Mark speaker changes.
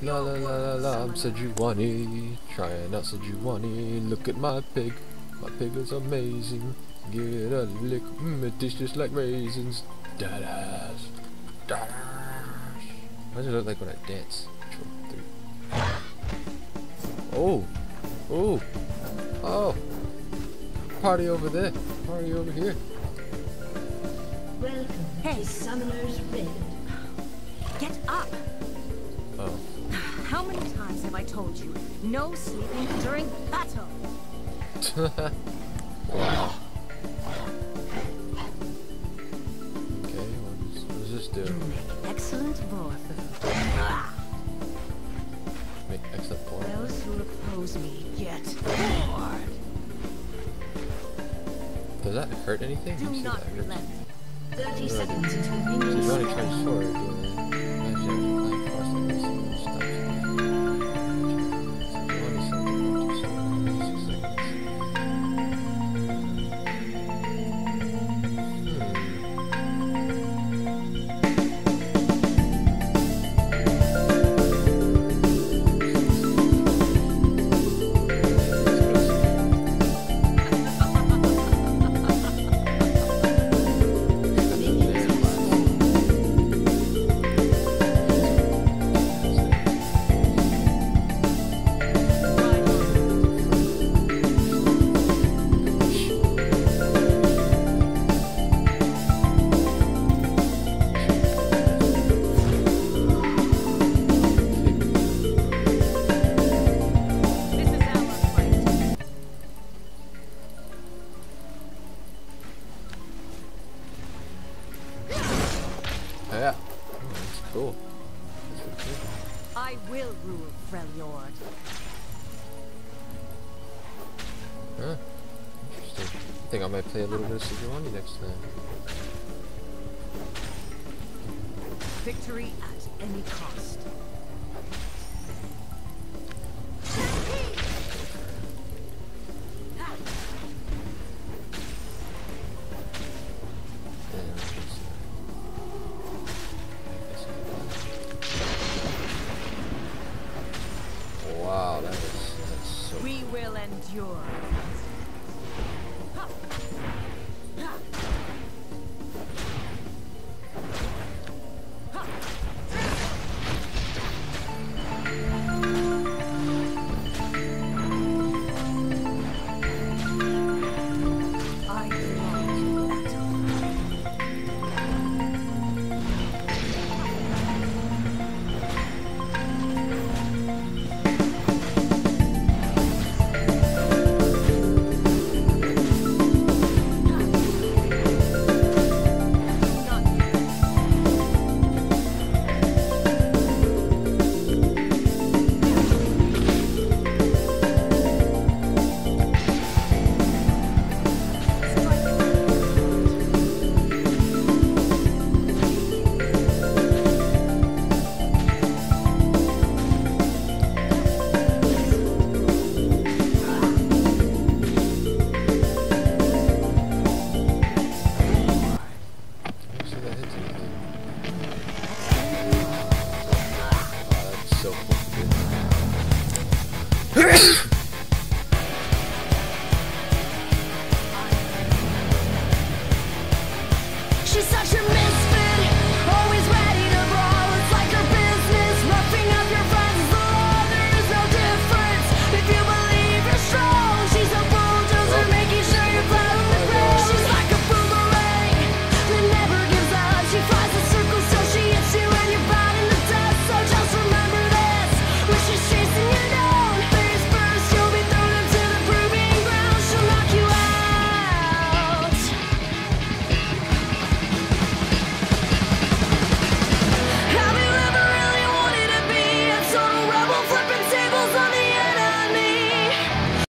Speaker 1: of
Speaker 2: La la la la
Speaker 1: words,
Speaker 2: la, I'm
Speaker 1: summoner.
Speaker 2: Sejuani, trying out Sejuani. Look at my pig, my pig is amazing. Give it a lick, mmm, it tastes just like raisins. Dadash, dadash. How does it look like when I dance? Three. Oh, oh, oh. Party over there, party over here.
Speaker 3: Welcome
Speaker 1: Hey.
Speaker 3: to Summoner's Rift.
Speaker 1: Get up!
Speaker 2: Oh,
Speaker 1: How many times have I told you? No sleeping during battle!
Speaker 2: wow. Okay, what does, what does this do?
Speaker 1: You make excellent boar food. Ah!
Speaker 2: Make excellent porn.
Speaker 1: Those who oppose me get bored!
Speaker 2: Does that hurt anything?
Speaker 1: Do not relent.
Speaker 3: 30 seconds until
Speaker 2: She's
Speaker 3: minions
Speaker 2: running
Speaker 3: spawn.
Speaker 2: trying sword. Cool. Cool.
Speaker 1: I will rule Freljord.
Speaker 2: Huh. Interesting. I think I might play a little bit of Sejuani next time.
Speaker 1: Victory at any cost. yours.